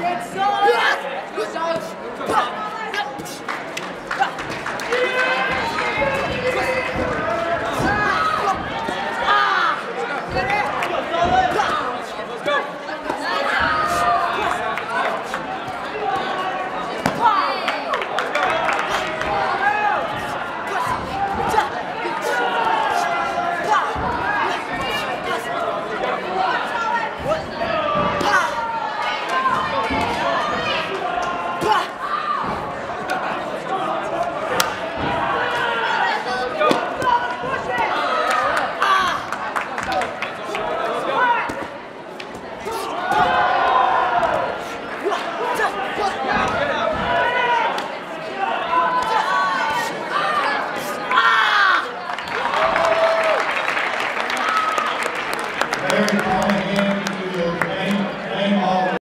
Get some! What?